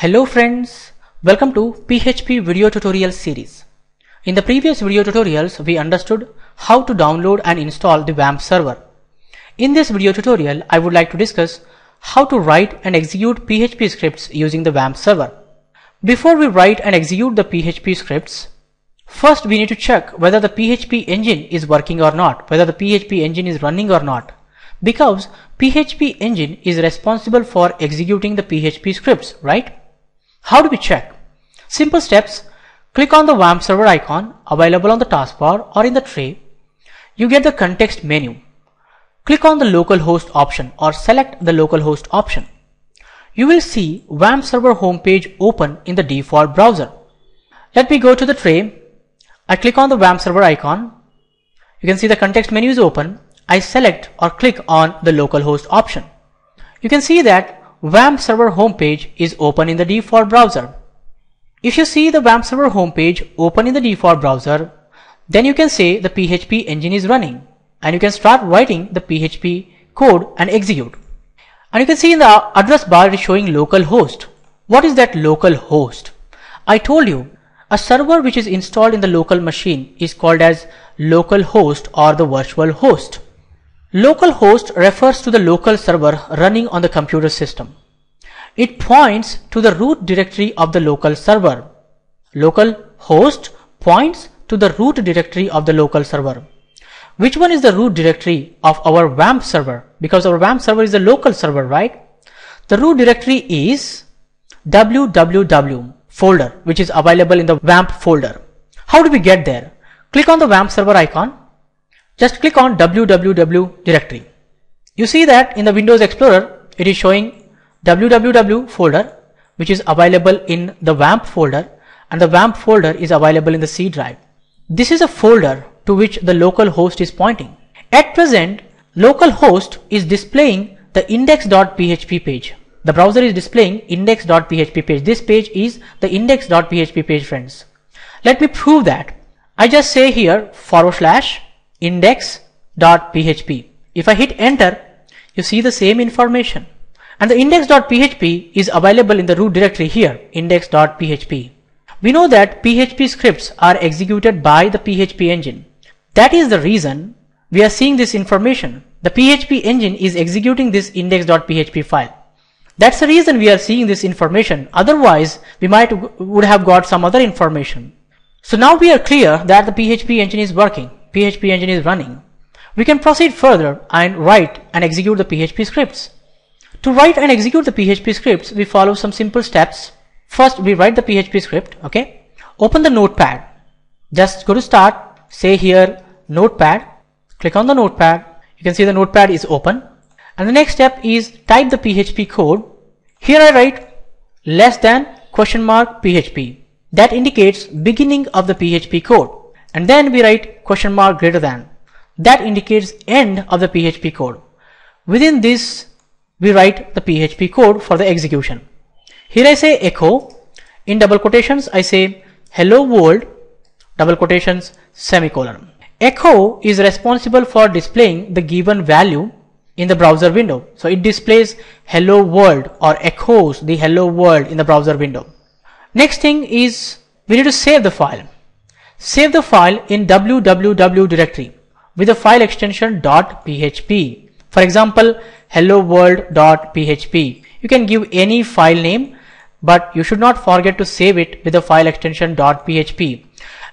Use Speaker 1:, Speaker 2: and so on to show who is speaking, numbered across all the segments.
Speaker 1: Hello friends, welcome to PHP video tutorial series. In the previous video tutorials, we understood how to download and install the WAMP server. In this video tutorial, I would like to discuss how to write and execute PHP scripts using the WAMP server. Before we write and execute the PHP scripts, first we need to check whether the PHP engine is working or not, whether the PHP engine is running or not because PHP engine is responsible for executing the PHP scripts, right? How do we check? Simple steps. Click on the WAMP server icon available on the taskbar or in the tray. You get the context menu. Click on the localhost option or select the localhost option. You will see WAMP server homepage open in the default browser. Let me go to the tray. I click on the WAMP server icon. You can see the context menu is open. I select or click on the localhost option. You can see that WAMP server homepage is open in the default browser. If you see the WAMP server homepage open in the default browser, then you can say the PHP engine is running and you can start writing the PHP code and execute. And you can see in the address bar it is showing localhost. What is that localhost? I told you a server which is installed in the local machine is called as localhost or the virtual host. Localhost refers to the local server running on the computer system. It points to the root directory of the local server. Localhost points to the root directory of the local server. Which one is the root directory of our WAMP server? Because our WAMP server is a local server, right? The root directory is www folder, which is available in the WAMP folder. How do we get there? Click on the WAMP server icon just click on www directory. You see that in the Windows Explorer, it is showing www folder, which is available in the WAMP folder and the WAMP folder is available in the C drive. This is a folder to which the local host is pointing. At present, localhost is displaying the index.php page. The browser is displaying index.php page. This page is the index.php page friends. Let me prove that. I just say here forward slash index.php. If I hit enter, you see the same information. And the index.php is available in the root directory here, index.php. We know that PHP scripts are executed by the PHP engine. That is the reason we are seeing this information. The PHP engine is executing this index.php file. That's the reason we are seeing this information. Otherwise, we might would have got some other information. So now we are clear that the PHP engine is working. PHP engine is running, we can proceed further and write and execute the PHP scripts. To write and execute the PHP scripts, we follow some simple steps. First, we write the PHP script, okay? Open the notepad. Just go to start, say here notepad, click on the notepad. You can see the notepad is open. And the next step is type the PHP code. Here I write less than question mark PHP. That indicates beginning of the PHP code and then we write question mark greater than. That indicates end of the PHP code. Within this, we write the PHP code for the execution. Here I say echo. In double quotations, I say hello world, double quotations, semicolon. Echo is responsible for displaying the given value in the browser window. So it displays hello world or echoes the hello world in the browser window. Next thing is we need to save the file. Save the file in www directory with the file extension .php. For example, hello world.php. You can give any file name, but you should not forget to save it with the file extension .php.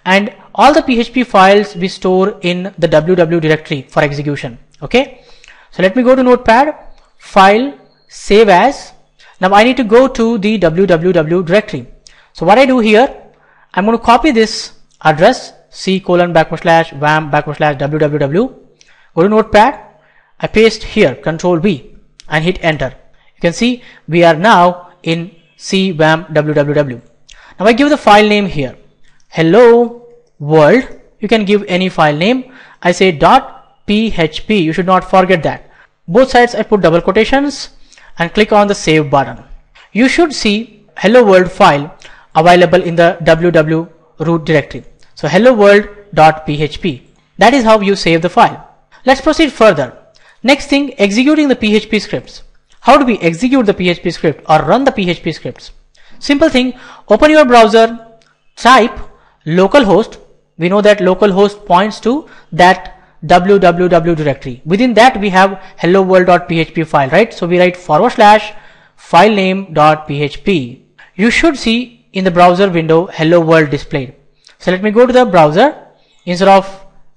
Speaker 1: And all the PHP files we store in the www directory for execution. Okay. So let me go to notepad, file, save as. Now I need to go to the www directory. So what I do here, I'm going to copy this address c colon backward slash wamp backward slash www go to notepad. I paste here control V and hit enter. You can see we are now in c wamp www now I give the file name here. Hello world. You can give any file name. I say dot php you should not forget that. Both sides I put double quotations and click on the save button. You should see hello world file available in the www root directory. So hello world.php. That is how you save the file. Let's proceed further. Next thing, executing the PHP scripts. How do we execute the PHP script or run the PHP scripts? Simple thing, open your browser, type localhost. We know that localhost points to that www directory. Within that we have hello world.php file, right? So we write forward slash file name.php. You should see in the browser window hello world displayed. So let me go to the browser instead of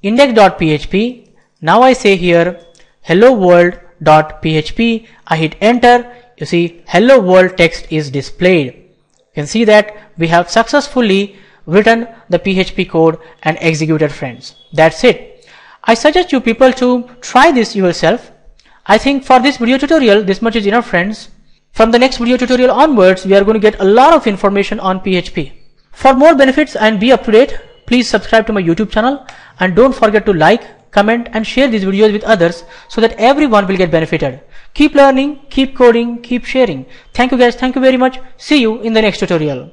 Speaker 1: index.php. Now I say here hello world.php. I hit enter. You see hello world text is displayed. You can see that we have successfully written the PHP code and executed friends. That's it. I suggest you people to try this yourself. I think for this video tutorial, this much is enough friends. From the next video tutorial onwards, we are going to get a lot of information on PHP. For more benefits and be up to date, please subscribe to my YouTube channel and don't forget to like, comment and share these videos with others so that everyone will get benefited. Keep learning, keep coding, keep sharing. Thank you guys. Thank you very much. See you in the next tutorial.